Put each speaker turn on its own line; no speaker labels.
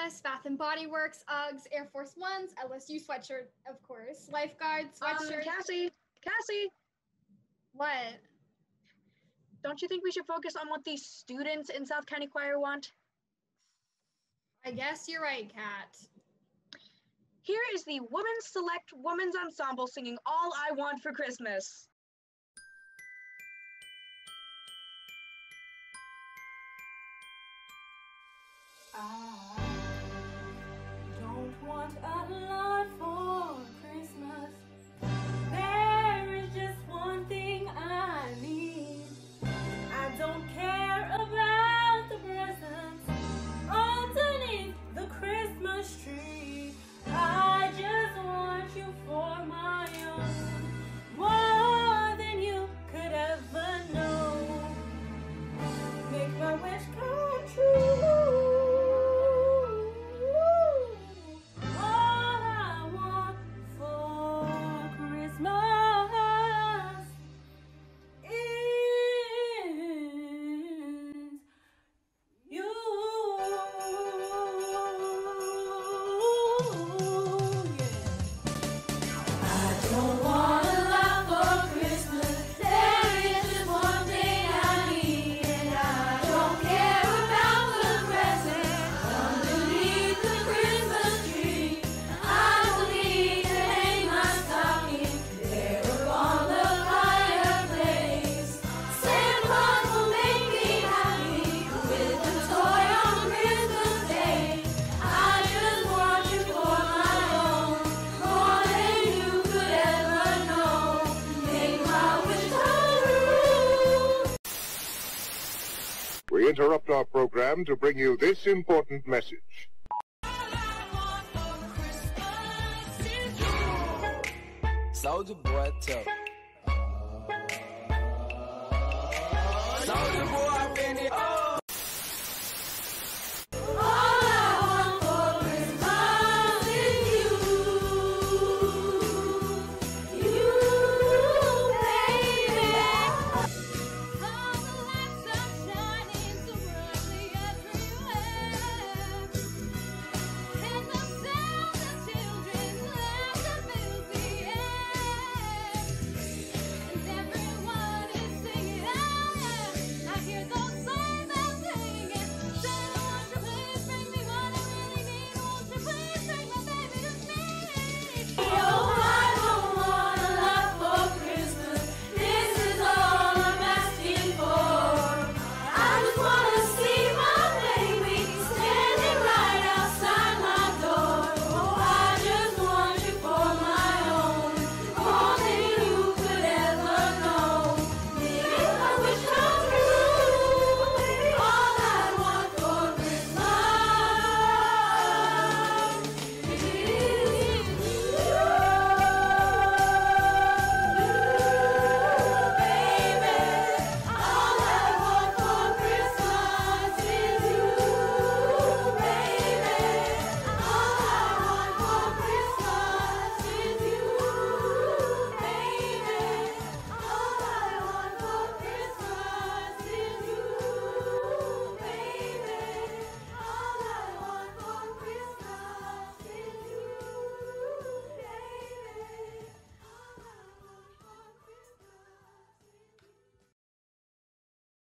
necklace, Bath and Body Works, Uggs, Air Force Ones, LSU sweatshirt, of course, lifeguard
Um,
sweatshirt.
Cassie, Cassie,
what?
don't you think we should focus on what these students in South County Choir want?
I guess you're right, Kat.
Here is the Women's Select Women's Ensemble singing All I Want for Christmas.
I
interrupt our program to bring you this important message.
Soldier boy tough. Soldier boy